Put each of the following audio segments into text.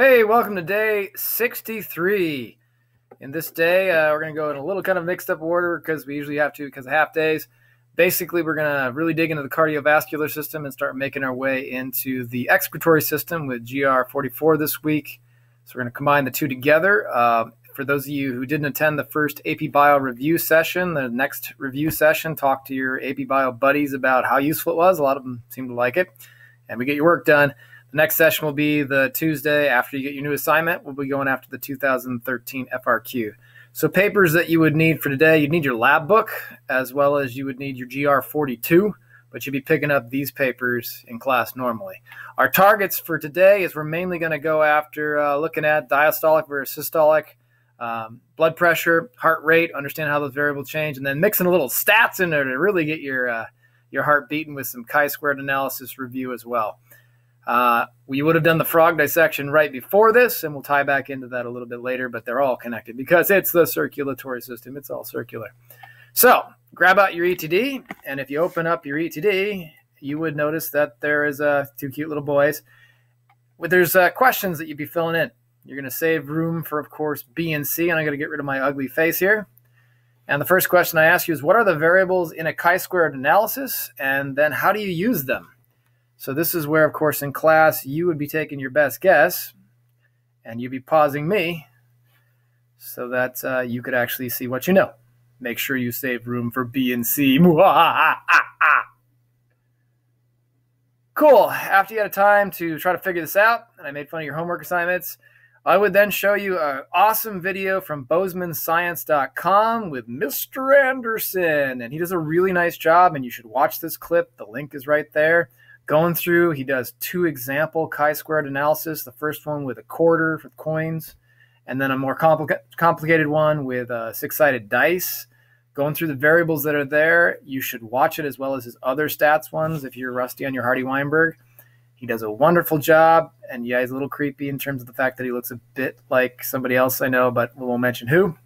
Hey, welcome to day 63. In this day, uh, we're going to go in a little kind of mixed up order because we usually have to because of half days. Basically, we're going to really dig into the cardiovascular system and start making our way into the excretory system with GR44 this week. So we're going to combine the two together. Uh, for those of you who didn't attend the first AP Bio review session, the next review session, talk to your AP Bio buddies about how useful it was. A lot of them seem to like it. And we get your work done. The next session will be the Tuesday after you get your new assignment. We'll be going after the 2013 FRQ. So, papers that you would need for today, you'd need your lab book as well as you would need your GR42, but you'd be picking up these papers in class normally. Our targets for today is we're mainly going to go after uh, looking at diastolic versus systolic, um, blood pressure, heart rate, understand how those variables change, and then mixing a little stats in there to really get your uh, your heart beating with some chi-squared analysis review as well. Uh, we would have done the frog dissection right before this, and we'll tie back into that a little bit later, but they're all connected because it's the circulatory system. It's all circular. So grab out your ETD, and if you open up your ETD, you would notice that there is uh, two cute little boys. There's uh, questions that you'd be filling in. You're going to save room for, of course, B and C, and I'm going to get rid of my ugly face here. And the first question I ask you is, what are the variables in a chi-squared analysis, and then how do you use them? So this is where, of course, in class, you would be taking your best guess and you'd be pausing me so that uh, you could actually see what you know. Make sure you save room for B and C. Cool. After you had a time to try to figure this out, and I made fun of your homework assignments, I would then show you an awesome video from BozemanScience.com with Mr. Anderson. And he does a really nice job, and you should watch this clip. The link is right there going through. He does two example chi-squared analysis. The first one with a quarter for coins, and then a more complica- complicated one with a six-sided dice. Going through the variables that are there, you should watch it as well as his other stats ones if you're rusty on your Hardy Weinberg. He does a wonderful job, and yeah, he's a little creepy in terms of the fact that he looks a bit like somebody else I know, but we won't mention who.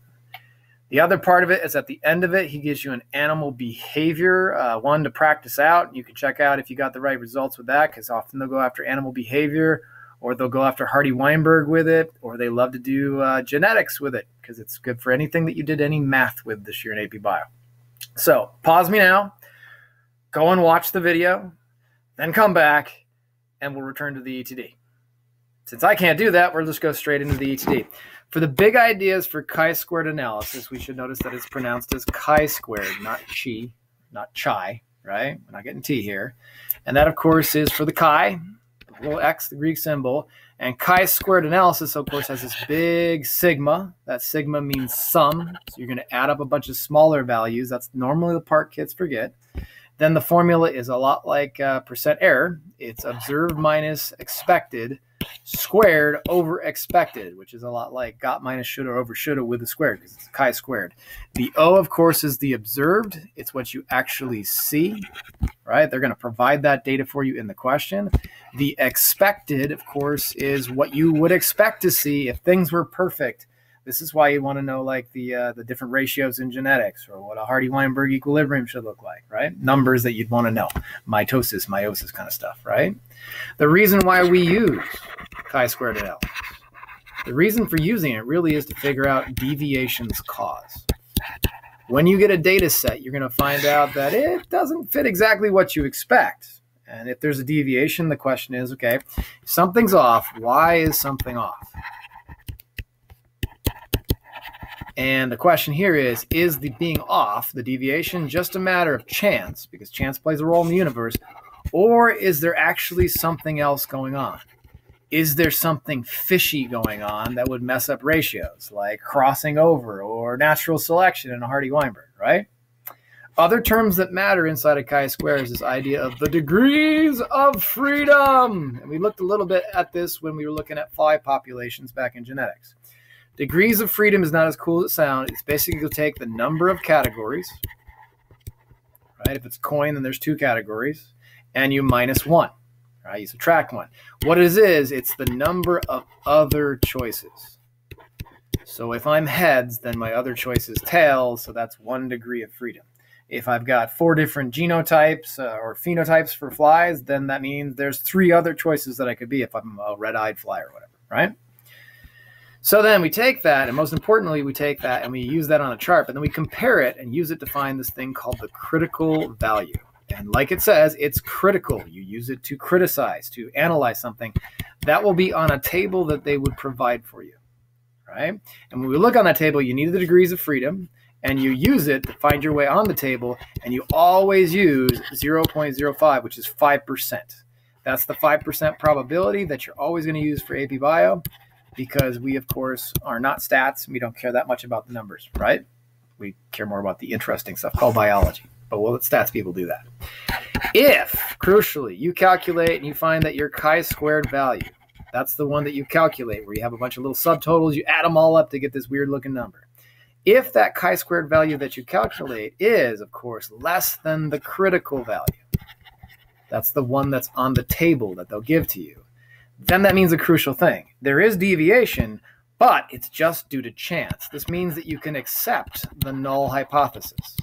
The other part of it is at the end of it, he gives you an animal behavior, uh, one to practice out. You can check out if you got the right results with that, because often they'll go after animal behavior, or they'll go after Hardy Weinberg with it, or they love to do uh, genetics with it, because it's good for anything that you did any math with this year in AP Bio. So pause me now, go and watch the video, then come back, and we'll return to the ETD. Since I can't do that, we'll just go straight into the ETD. For the big ideas for chi-squared analysis, we should notice that it's pronounced as chi-squared, not chi, not chai, right? We're not getting T here. And that, of course, is for the chi, the little x, the Greek symbol. And chi-squared analysis, of course, has this big sigma. That sigma means sum. So you're going to add up a bunch of smaller values. That's normally the part kids forget. Then the formula is a lot like uh, percent error. It's observed minus expected squared over expected, which is a lot like got minus shoulda over shoulda with the squared because it's chi squared. The O, of course, is the observed. It's what you actually see, right? They're going to provide that data for you in the question. The expected, of course, is what you would expect to see if things were perfect. This is why you want to know like the uh, the different ratios in genetics or what a Hardy Weinberg equilibrium should look like, right? Numbers that you'd want to know, mitosis, meiosis kind of stuff, right? The reason why we use chi-squared analysis, the reason for using it really is to figure out deviations cause. When you get a data set, you're going to find out that it doesn't fit exactly what you expect. And if there's a deviation, the question is, okay, if something's off, why is something off? And the question here is Is the being off, the deviation, just a matter of chance, because chance plays a role in the universe, or is there actually something else going on? Is there something fishy going on that would mess up ratios, like crossing over or natural selection in a Hardy Weinberg, right? Other terms that matter inside of chi square is this idea of the degrees of freedom. And we looked a little bit at this when we were looking at fly populations back in genetics. Degrees of freedom is not as cool as it sounds. It's basically to take the number of categories, right? If it's coin, then there's two categories, and you minus one, right? You subtract one. What it is, is it's the number of other choices. So if I'm heads, then my other choice is tails, so that's one degree of freedom. If I've got four different genotypes uh, or phenotypes for flies, then that means there's three other choices that I could be if I'm a red-eyed fly or whatever right? So then we take that, and most importantly, we take that and we use that on a chart, but then we compare it and use it to find this thing called the critical value. And like it says, it's critical. You use it to criticize, to analyze something. That will be on a table that they would provide for you, right? And when we look on that table, you need the degrees of freedom, and you use it to find your way on the table, and you always use 0.05, which is 5%. That's the 5% probability that you're always going to use for AP Bio because we, of course, are not stats. We don't care that much about the numbers, right? We care more about the interesting stuff called biology. But we'll let stats people do that. If, crucially, you calculate and you find that your chi-squared value, that's the one that you calculate where you have a bunch of little subtotals, you add them all up to get this weird looking number. If that chi-squared value that you calculate is, of course, less than the critical value, that's the one that's on the table that they'll give to you then that means a crucial thing. There is deviation, but it's just due to chance. This means that you can accept the null hypothesis.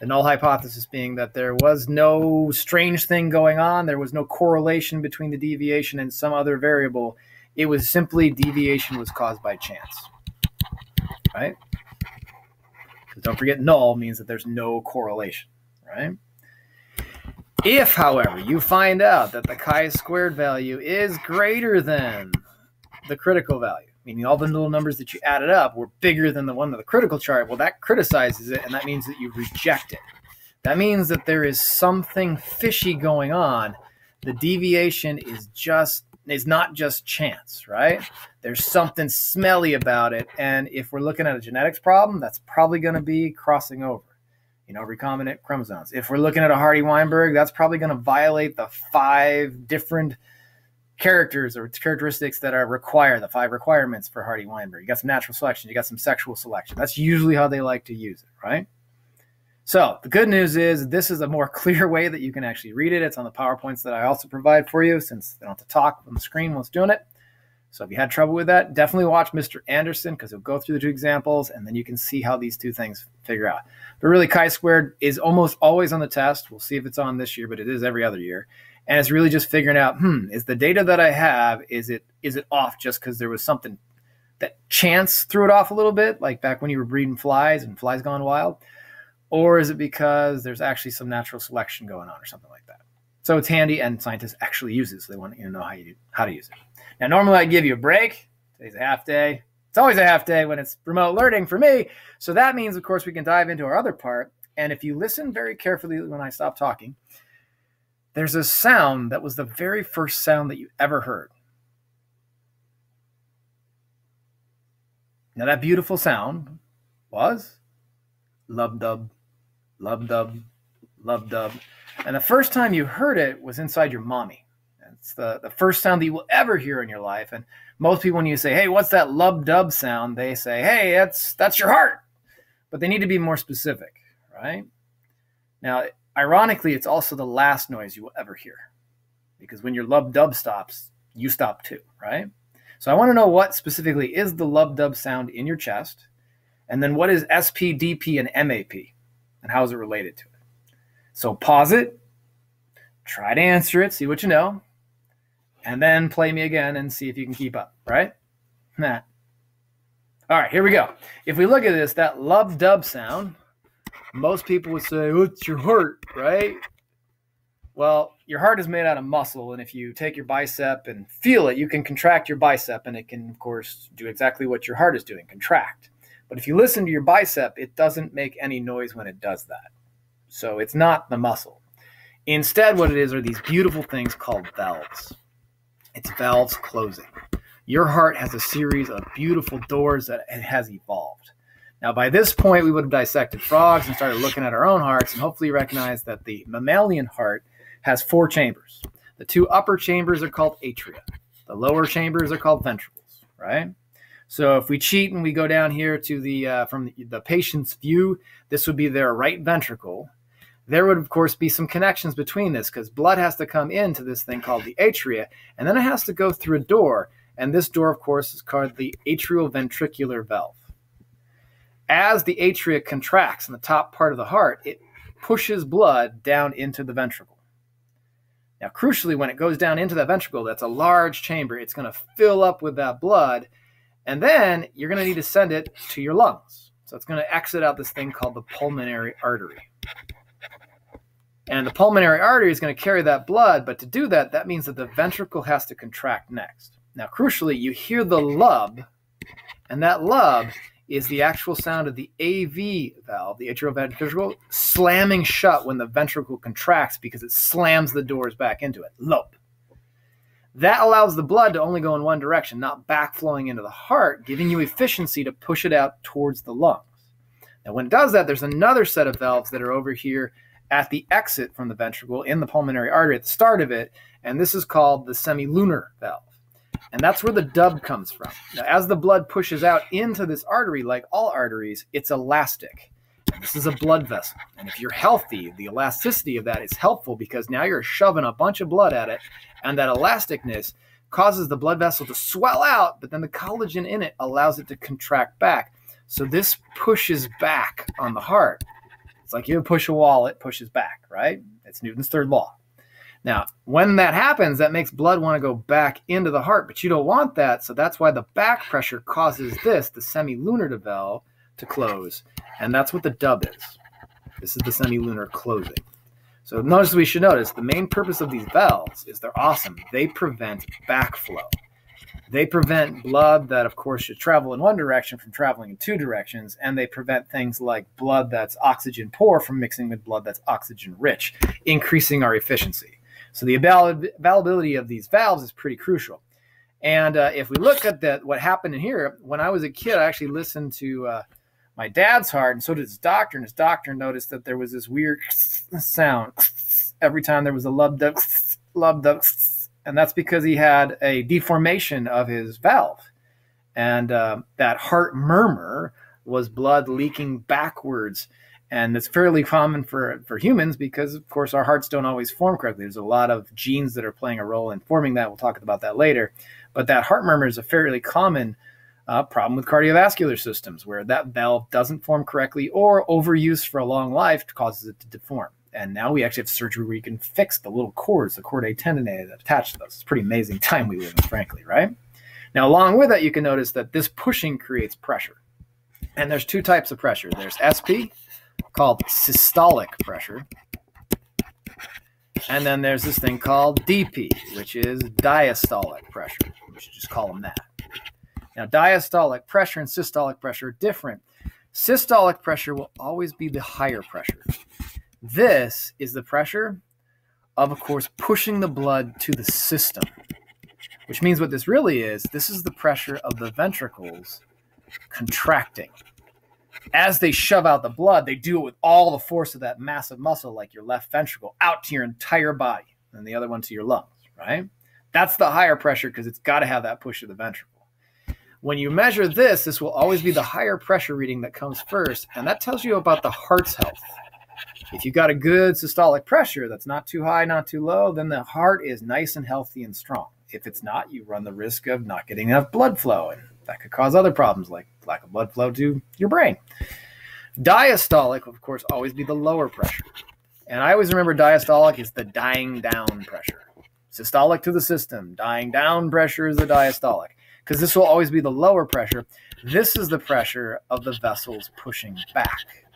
The null hypothesis being that there was no strange thing going on, there was no correlation between the deviation and some other variable. It was simply deviation was caused by chance. Right? Don't forget, null means that there's no correlation. Right? If, however, you find out that the chi-squared value is greater than the critical value, meaning all the little numbers that you added up were bigger than the one of the critical chart, well, that criticizes it, and that means that you reject it. That means that there is something fishy going on. The deviation is just is not just chance, right? There's something smelly about it, and if we're looking at a genetics problem, that's probably going to be crossing over you know, recombinant chromosomes. If we're looking at a Hardy Weinberg, that's probably going to violate the five different characters or characteristics that are required, the five requirements for Hardy Weinberg. You got some natural selection, you got some sexual selection. That's usually how they like to use it, right? So the good news is this is a more clear way that you can actually read it. It's on the PowerPoints that I also provide for you since they don't have to talk on the screen while it's doing it. So if you had trouble with that, definitely watch Mr. Anderson because he'll go through the two examples and then you can see how these two things figure out. But really, chi-squared is almost always on the test. We'll see if it's on this year, but it is every other year. And it's really just figuring out, hmm, is the data that I have, is it is it off just because there was something that chance threw it off a little bit, like back when you were breeding flies and flies gone wild? Or is it because there's actually some natural selection going on or something like that? So it's handy and scientists actually use it, so they want you to know how you how to use it. Now, normally I give you a break. Today's a half day. It's always a half day when it's remote learning for me. So that means, of course, we can dive into our other part. And if you listen very carefully when I stop talking, there's a sound that was the very first sound that you ever heard. Now, that beautiful sound was lub dub, lub dub, lub dub. And the first time you heard it was inside your mommy. It's the, the first sound that you will ever hear in your life. And most people, when you say, hey, what's that lub dub sound? They say, hey, that's, that's your heart. But they need to be more specific, right? Now, ironically, it's also the last noise you will ever hear. Because when your lub dub stops, you stop too, right? So I want to know what specifically is the lub dub sound in your chest, and then what is SP, DP, and MAP, and how is it related to it? So pause it, try to answer it, see what you know, and then play me again and see if you can keep up, right? Nah. All right, here we go. If we look at this, that lub dub sound, most people would say, What's your heart, right? Well, your heart is made out of muscle, and if you take your bicep and feel it, you can contract your bicep, and it can, of course, do exactly what your heart is doing contract. But if you listen to your bicep, it doesn't make any noise when it does that. So it's not the muscle. Instead, what it is are these beautiful things called valves its valves closing. Your heart has a series of beautiful doors that it has evolved. Now, by this point, we would have dissected frogs and started looking at our own hearts and hopefully recognize that the mammalian heart has four chambers. The two upper chambers are called atria. The lower chambers are called ventricles, right? So if we cheat and we go down here to the uh, from the, the patient's view, this would be their right ventricle, there would, of course, be some connections between this because blood has to come into this thing called the atria, and then it has to go through a door. And this door, of course, is called the atrioventricular valve. As the atria contracts in the top part of the heart, it pushes blood down into the ventricle. Now, crucially, when it goes down into that ventricle, that's a large chamber. It's going to fill up with that blood, and then you're going to need to send it to your lungs. So it's going to exit out this thing called the pulmonary artery. And the pulmonary artery is going to carry that blood, but to do that, that means that the ventricle has to contract next. Now, crucially, you hear the lub, and that lub is the actual sound of the AV valve, the atrioventricular, slamming shut when the ventricle contracts because it slams the doors back into it. Lub. That allows the blood to only go in one direction, not backflowing into the heart, giving you efficiency to push it out towards the lungs. Now, when it does that, there's another set of valves that are over here at the exit from the ventricle in the pulmonary artery at the start of it, and this is called the semilunar valve. And that's where the dub comes from. Now, as the blood pushes out into this artery, like all arteries, it's elastic. This is a blood vessel. And if you're healthy, the elasticity of that is helpful because now you're shoving a bunch of blood at it, and that elasticness causes the blood vessel to swell out, but then the collagen in it allows it to contract back. So this pushes back on the heart. It's like you push a wall, it pushes back, right? It's Newton's third law. Now, when that happens, that makes blood want to go back into the heart, but you don't want that. So that's why the back pressure causes this, the semilunar valve, to close. And that's what the dub is. This is the semilunar closing. So notice we should notice the main purpose of these valves is they're awesome. They prevent backflow. They prevent blood that, of course, should travel in one direction from traveling in two directions, and they prevent things like blood that's oxygen poor from mixing with blood that's oxygen rich, increasing our efficiency. So the availability of these valves is pretty crucial. And uh, if we look at that, what happened in here, when I was a kid, I actually listened to uh, my dad's heart, and so did his doctor. And his doctor noticed that there was this weird sound every time there was a lub dub, lub dub, and that's because he had a deformation of his valve, and uh, that heart murmur was blood leaking backwards. And it's fairly common for for humans because of course our hearts don't always form correctly. There's a lot of genes that are playing a role in forming that. We'll talk about that later. But that heart murmur is a fairly common uh, problem with cardiovascular systems where that valve doesn't form correctly or overuse for a long life causes it to deform and now we actually have surgery where you can fix the little cords the chordae tendineae that attach to those it's a pretty amazing time we live in frankly right now along with that you can notice that this pushing creates pressure and there's two types of pressure there's sp called systolic pressure. And then there's this thing called DP, which is diastolic pressure. We should just call them that. Now, diastolic pressure and systolic pressure are different. Systolic pressure will always be the higher pressure. This is the pressure of, of course, pushing the blood to the system, which means what this really is this is the pressure of the ventricles contracting as they shove out the blood, they do it with all the force of that massive muscle, like your left ventricle, out to your entire body, and the other one to your lungs, right? That's the higher pressure because it's got to have that push of the ventricle. When you measure this, this will always be the higher pressure reading that comes first, and that tells you about the heart's health. If you've got a good systolic pressure that's not too high, not too low, then the heart is nice and healthy and strong. If it's not, you run the risk of not getting enough blood flow, and that could cause other problems like lack of blood flow to your brain. Diastolic, of course, always be the lower pressure. And I always remember diastolic is the dying down pressure. Systolic to the system, dying down pressure is the diastolic because this will always be the lower pressure. This is the pressure of the vessels pushing back.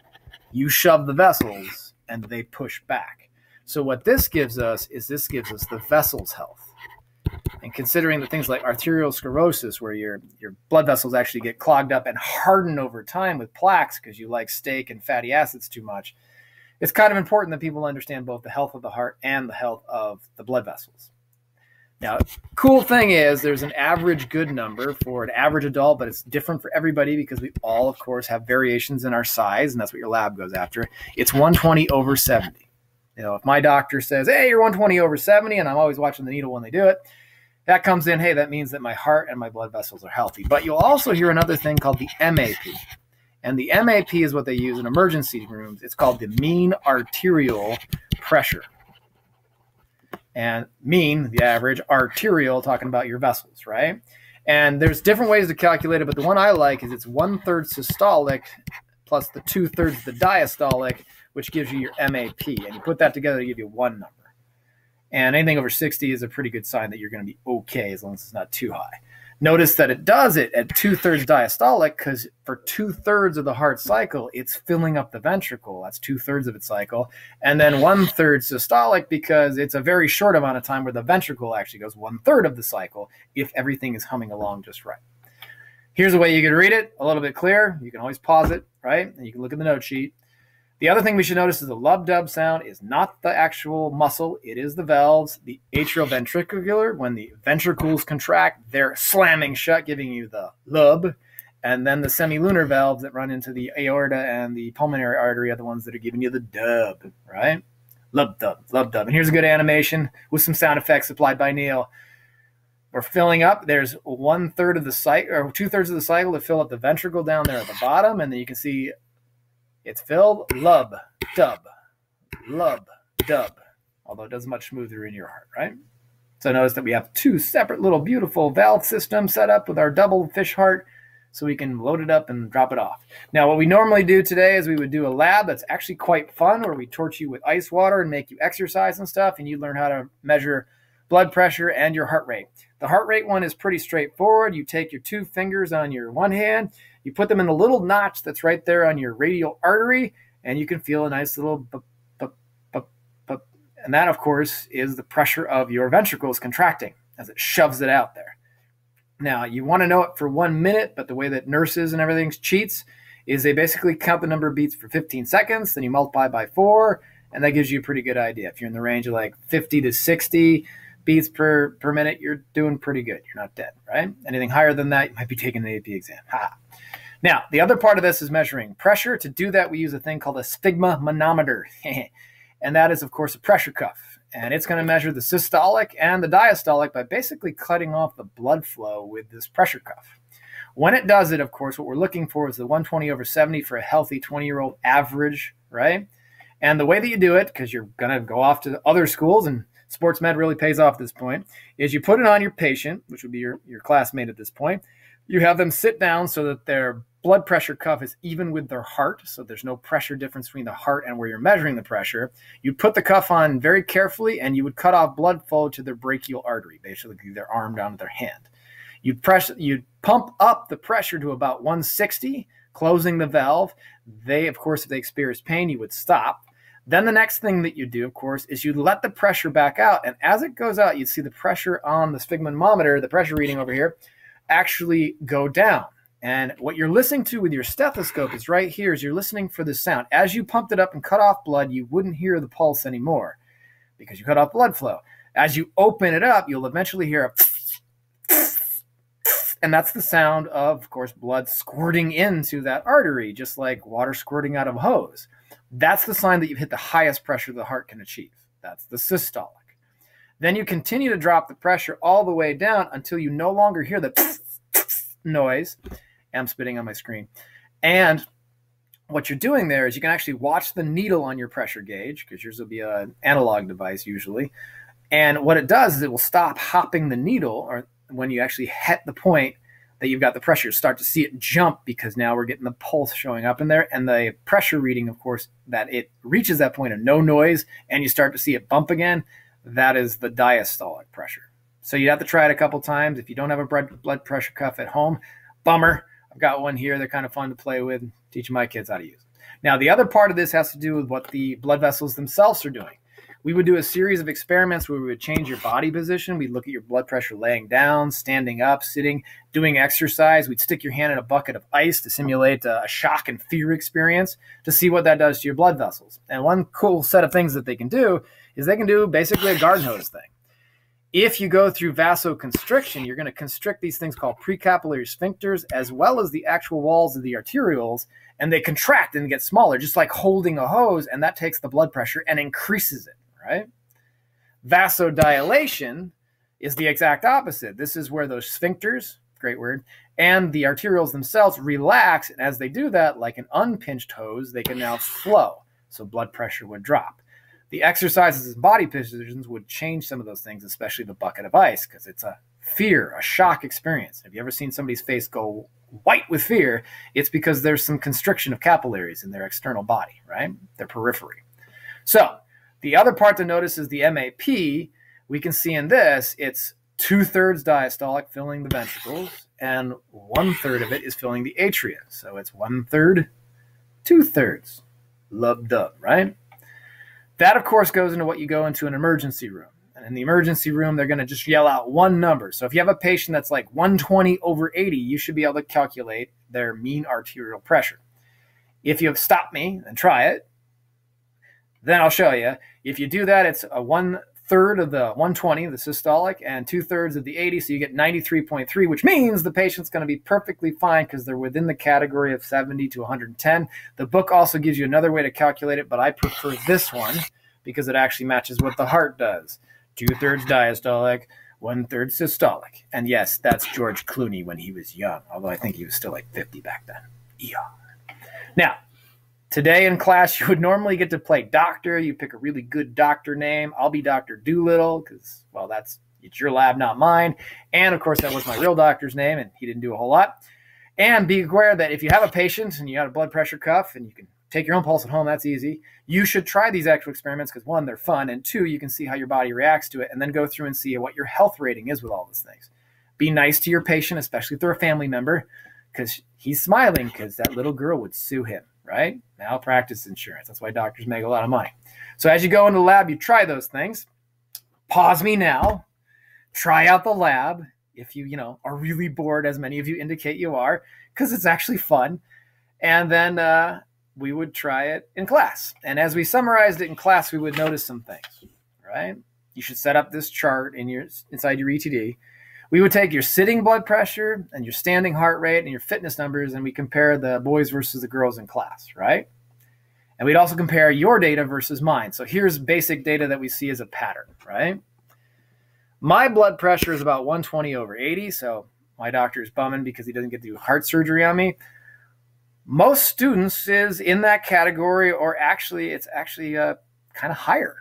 You shove the vessels and they push back. So, what this gives us is this gives us the vessel's health. And considering the things like arteriosclerosis, where your your blood vessels actually get clogged up and harden over time with plaques because you like steak and fatty acids too much, it's kind of important that people understand both the health of the heart and the health of the blood vessels. Now, cool thing is there's an average good number for an average adult, but it's different for everybody because we all, of course, have variations in our size, and that's what your lab goes after. It's 120 over 70. You know, if my doctor says, "Hey, you're 120 over 70," and I'm always watching the needle when they do it, that comes in, hey, that means that my heart and my blood vessels are healthy. But you'll also hear another thing called the MAP. And the MAP is what they use in emergency rooms. It's called the mean arterial pressure. And mean, the average, arterial, talking about your vessels, right? And there's different ways to calculate it, but the one I like is it's one third systolic plus the two thirds the diastolic, which gives you your MAP. And you put that together to give you one number. And anything over 60 is a pretty good sign that you're going to be okay as long as it's not too high. Notice that it does it at two thirds diastolic because for two thirds of the heart cycle, it's filling up the ventricle. That's two thirds of its cycle. And then one third systolic because it's a very short amount of time where the ventricle actually goes one third of the cycle if everything is humming along just right. Here's a way you can read it a little bit clearer. You can always pause it, right? And you can look at the note sheet. The other thing we should notice is the lub dub sound is not the actual muscle, it is the valves. The atrioventricular, when the ventricles contract, they're slamming shut, giving you the lub. And then the semilunar valves that run into the aorta and the pulmonary artery are the ones that are giving you the dub, right? Lub dub, lub dub. And here's a good animation with some sound effects supplied by Neil. We're filling up. There's one third of the cycle, or two thirds of the cycle to fill up the ventricle down there at the bottom, and then you can see it's filled lub, dub, lub, dub, although it does much smoother in your heart, right? So notice that we have two separate little beautiful valve systems set up with our double fish heart so we can load it up and drop it off. Now, what we normally do today is we would do a lab that's actually quite fun where we torch you with ice water and make you exercise and stuff, and you learn how to measure blood pressure and your heart rate. The heart rate one is pretty straightforward. You take your two fingers on your one hand, you put them in the little notch that's right there on your radial artery, and you can feel a nice little. And that, of course, is the pressure of your ventricles contracting as it shoves it out there. Now, you want to know it for one minute, but the way that nurses and everything cheats is they basically count the number of beats for 15 seconds, then you multiply by four, and that gives you a pretty good idea. If you're in the range of like 50 to 60 beats per, per minute, you're doing pretty good. You're not dead, right? Anything higher than that, you might be taking the AP exam. Ha. Now, the other part of this is measuring pressure. To do that, we use a thing called a sphygmomanometer. and that is, of course, a pressure cuff. And it's going to measure the systolic and the diastolic by basically cutting off the blood flow with this pressure cuff. When it does it, of course, what we're looking for is the 120 over 70 for a healthy 20 year old average, right? And the way that you do it, because you're going to go off to other schools and sports med really pays off at this point, is you put it on your patient, which would be your, your classmate at this point. You have them sit down so that their blood pressure cuff is even with their heart, so there's no pressure difference between the heart and where you're measuring the pressure. You'd put the cuff on very carefully and you would cut off blood flow to their brachial artery, basically their arm down to their hand. You'd press you'd pump up the pressure to about 160, closing the valve. They, of course, if they experience pain, you would stop. Then the next thing that you do, of course, is you let the pressure back out. And as it goes out, you'd see the pressure on the sphygmomanometer, the pressure reading over here, actually go down. And what you're listening to with your stethoscope is right here is you're listening for the sound. As you pumped it up and cut off blood, you wouldn't hear the pulse anymore because you cut off blood flow. As you open it up, you'll eventually hear a and that's the sound of, of course, blood squirting into that artery, just like water squirting out of a hose. That's the sign that you've hit the highest pressure the heart can achieve. That's the systolic. Then you continue to drop the pressure all the way down until you no longer hear the noise I'm spitting on my screen. And what you're doing there is you can actually watch the needle on your pressure gauge because yours will be an analog device usually. And what it does is it will stop hopping the needle or when you actually hit the point that you've got the pressure, start to see it jump because now we're getting the pulse showing up in there. And the pressure reading, of course, that it reaches that point of no noise and you start to see it bump again, that is the diastolic pressure. So you'd have to try it a couple times. If you don't have a blood pressure cuff at home, bummer. I've got one here. They're kind of fun to play with, teaching my kids how to use. Now, the other part of this has to do with what the blood vessels themselves are doing. We would do a series of experiments where we would change your body position. We'd look at your blood pressure laying down, standing up, sitting, doing exercise. We'd stick your hand in a bucket of ice to simulate uh, a shock and fear experience to see what that does to your blood vessels. And one cool set of things that they can do is they can do basically a garden hose thing. If you go through vasoconstriction, you're going to constrict these things called precapillary sphincters as well as the actual walls of the arterioles, and they contract and get smaller, just like holding a hose, and that takes the blood pressure and increases it, right? Vasodilation is the exact opposite. This is where those sphincters, great word, and the arterioles themselves relax, and as they do that, like an unpinched hose, they can now flow, so blood pressure would drop the exercises and body positions would change some of those things, especially the bucket of ice, because it's a fear, a shock experience. Have you ever seen somebody's face go white with fear? It's because there's some constriction of capillaries in their external body, right? Their periphery. So the other part to notice is the MAP we can see in this it's two thirds diastolic, filling the ventricles, and one third of it is filling the atria. So it's one third, two thirds, lub dub, right? That, of course, goes into what you go into an emergency room. And in the emergency room, they're going to just yell out one number. So if you have a patient that's like 120 over 80, you should be able to calculate their mean arterial pressure. If you have stopped me and try it, then I'll show you. If you do that, it's a one third of the 120, the systolic, and two thirds of the 80. So you get 93.3, which means the patient's going to be perfectly fine because they're within the category of 70 to 110. The book also gives you another way to calculate it, but I prefer this one because it actually matches what the heart does. Two thirds diastolic, one third systolic. And yes, that's George Clooney when he was young, although I think he was still like 50 back then. Yeah. Now, Today in class, you would normally get to play doctor. You pick a really good doctor name. I'll be Dr. Doolittle because, well, that's it's your lab, not mine. And of course, that was my real doctor's name, and he didn't do a whole lot. And be aware that if you have a patient and you got a blood pressure cuff and you can take your own pulse at home, that's easy. You should try these actual experiments because one, they're fun, and two, you can see how your body reacts to it, and then go through and see what your health rating is with all these things. Be nice to your patient, especially if they're a family member, because he's smiling because that little girl would sue him right? Malpractice insurance. That's why doctors make a lot of money. So as you go into the lab, you try those things. Pause me now. Try out the lab if you, you know, are really bored, as many of you indicate you are, because it's actually fun. And then uh, we would try it in class. And as we summarized it in class, we would notice some things, right? You should set up this chart in your inside your ETD we would take your sitting blood pressure and your standing heart rate and your fitness numbers and we compare the boys versus the girls in class, right? And we'd also compare your data versus mine. So here's basic data that we see as a pattern, right? My blood pressure is about 120 over 80, so my doctor is bumming because he doesn't get to do heart surgery on me. Most students is in that category, or actually, it's actually uh, kind of higher,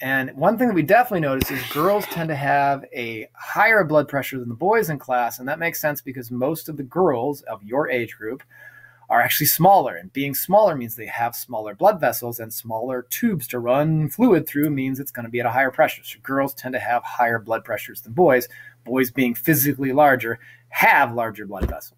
and one thing that we definitely notice is girls tend to have a higher blood pressure than the boys in class. And that makes sense because most of the girls of your age group are actually smaller. And being smaller means they have smaller blood vessels and smaller tubes to run fluid through means it's going to be at a higher pressure. So girls tend to have higher blood pressures than boys. Boys, being physically larger, have larger blood vessels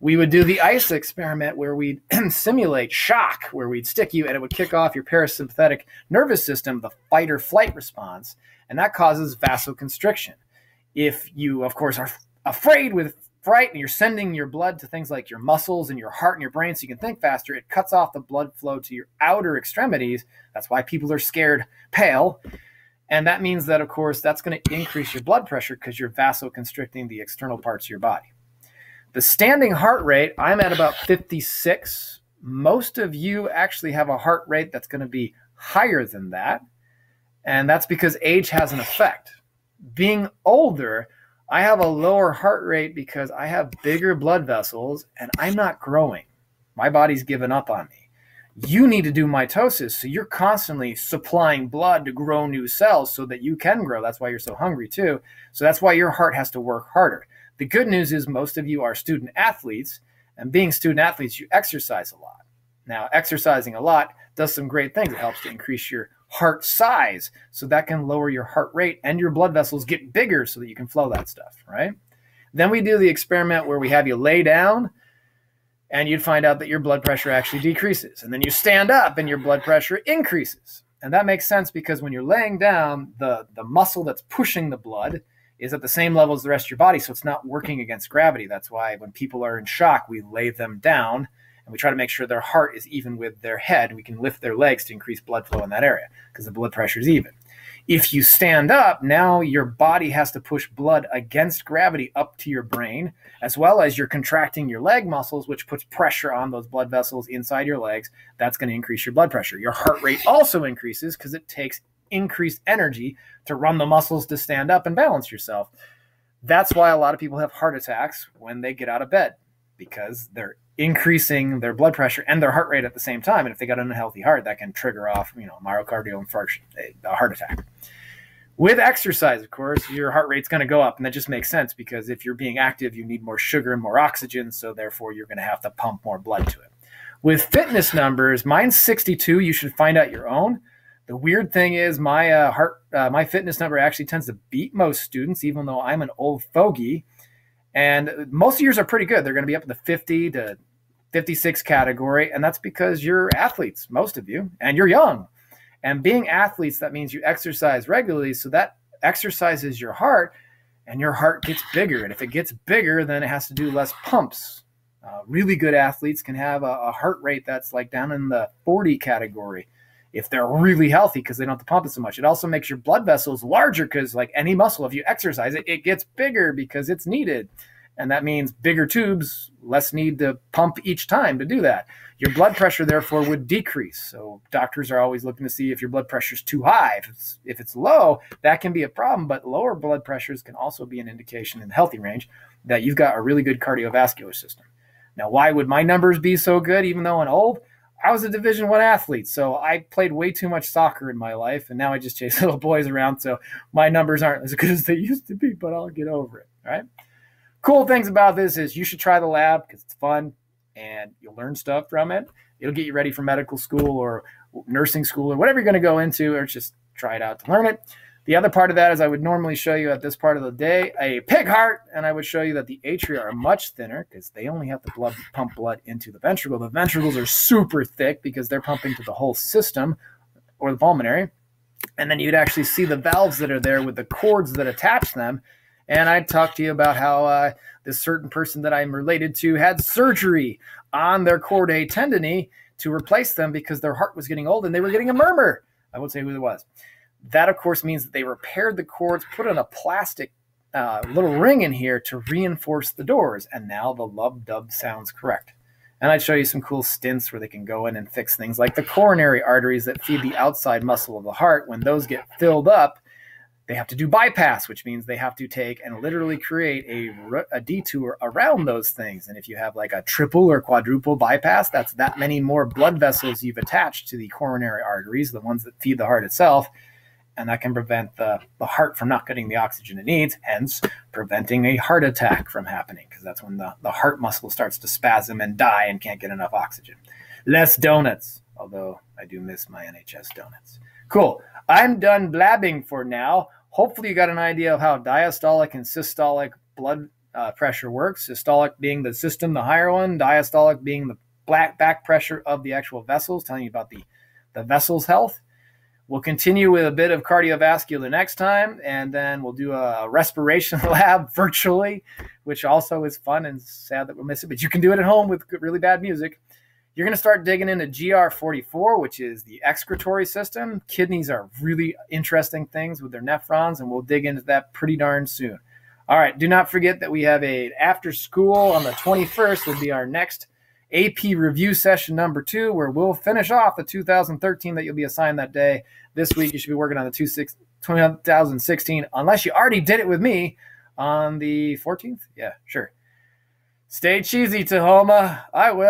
we would do the ice experiment where we'd simulate shock, where we'd stick you and it would kick off your parasympathetic nervous system, the fight or flight response, and that causes vasoconstriction. If you, of course, are afraid with fright and you're sending your blood to things like your muscles and your heart and your brain so you can think faster, it cuts off the blood flow to your outer extremities. That's why people are scared pale. And that means that, of course, that's going to increase your blood pressure because you're vasoconstricting the external parts of your body. The standing heart rate, I'm at about 56. Most of you actually have a heart rate that's going to be higher than that. And that's because age has an effect. Being older, I have a lower heart rate because I have bigger blood vessels and I'm not growing. My body's given up on me. You need to do mitosis, so you're constantly supplying blood to grow new cells so that you can grow. That's why you're so hungry, too. So that's why your heart has to work harder. The good news is most of you are student athletes, and being student athletes, you exercise a lot. Now, exercising a lot does some great things. It helps to increase your heart size, so that can lower your heart rate, and your blood vessels get bigger so that you can flow that stuff, right? Then we do the experiment where we have you lay down and you'd find out that your blood pressure actually decreases. And then you stand up and your blood pressure increases. And that makes sense because when you're laying down, the, the muscle that's pushing the blood is at the same level as the rest of your body, so it's not working against gravity. That's why when people are in shock, we lay them down and we try to make sure their heart is even with their head. We can lift their legs to increase blood flow in that area because the blood pressure is even. If you stand up, now your body has to push blood against gravity up to your brain, as well as you're contracting your leg muscles, which puts pressure on those blood vessels inside your legs. That's going to increase your blood pressure. Your heart rate also increases because it takes increased energy to run the muscles to stand up and balance yourself. That's why a lot of people have heart attacks when they get out of bed because they're increasing their blood pressure and their heart rate at the same time. And if they got an unhealthy heart, that can trigger off, you know, myocardial infarction, a heart attack. With exercise, of course, your heart rate's going to go up, and that just makes sense because if you're being active, you need more sugar and more oxygen, so therefore you're going to have to pump more blood to it. With fitness numbers, mine's 62. You should find out your own The weird thing is my uh, heart, uh, my fitness number actually tends to beat most students, even though I'm an old fogey. And most of yours are pretty good. They're going to be up in the 50 to 56 category, and that's because you're athletes, most of you, and you're young. And being athletes, that means you exercise regularly, so that exercises your heart, and your heart gets bigger. And if it gets bigger, then it has to do less pumps. Uh, really good athletes can have a, a heart rate that's like down in the 40 category if they're really healthy because they don't have to pump it so much. It also makes your blood vessels larger because, like any muscle, if you exercise it, it gets bigger because it's needed. And that means bigger tubes, less need to pump each time to do that. Your blood pressure, therefore, would decrease. So doctors are always looking to see if your blood pressure is too high. If it's, if it's low, that can be a problem. But lower blood pressures can also be an indication in the healthy range that you've got a really good cardiovascular system. Now, why would my numbers be so good, even though I'm old? I was a Division One athlete, so I played way too much soccer in my life, and now I just chase little boys around. So my numbers aren't as good as they used to be, but I'll get over it. All right. Cool things about this is you should try the lab because it's fun and you'll learn stuff from it. It'll get you ready for medical school or nursing school or whatever you're going to go into, or just try it out to learn it. The other part of that is I would normally show you at this part of the day a pig heart, and I would show you that the atria are much thinner because they only have to blood, pump blood into the ventricle. The ventricles are super thick because they're pumping to the whole system or the pulmonary. And then you'd actually see the valves that are there with the cords that attach them. And I'd talk to you about how uh, this certain person that I'm related to had surgery on their chordae tendineae to replace them because their heart was getting old and they were getting a murmur. I won't say who it was. That, of course, means that they repaired the cords, put in a plastic uh, little ring in here to reinforce the doors, and now the lub dub sounds correct. And I'd show you some cool stents where they can go in and fix things like the coronary arteries that feed the outside muscle of the heart. When those get filled up, they have to do bypass, which means they have to take and literally create a, a detour around those things. And if you have like a triple or quadruple bypass, that's that many more blood vessels you've attached to the coronary arteries, the ones that feed the heart itself and that can prevent the, the heart from not getting the oxygen it needs, hence preventing a heart attack from happening, because that's when the, the heart muscle starts to spasm and die and can't get enough oxygen. Less donuts, although I do miss my NHS donuts. Cool. I'm done blabbing for now. Hopefully, you got an idea of how diastolic and systolic blood uh, pressure works. Systolic being the system, the higher one, diastolic being the black back pressure of the actual vessels, telling you about the, the vessel's health. We'll continue with a bit of cardiovascular next time, and then we'll do a respiration lab virtually, which also is fun and sad that we'll miss it, but you can do it at home with really bad music. You're going to start digging into GR44, which is the excretory system. Kidneys are really interesting things with their nephrons, and we'll dig into that pretty darn soon. All right, do not forget that we have a after school on the 21st will be our next AP review session number two, where we'll finish off the 2013 that you'll be assigned that day. This week, you should be working on the 2016, unless you already did it with me on the 14th. Yeah, sure. Stay cheesy, Tahoma. I will.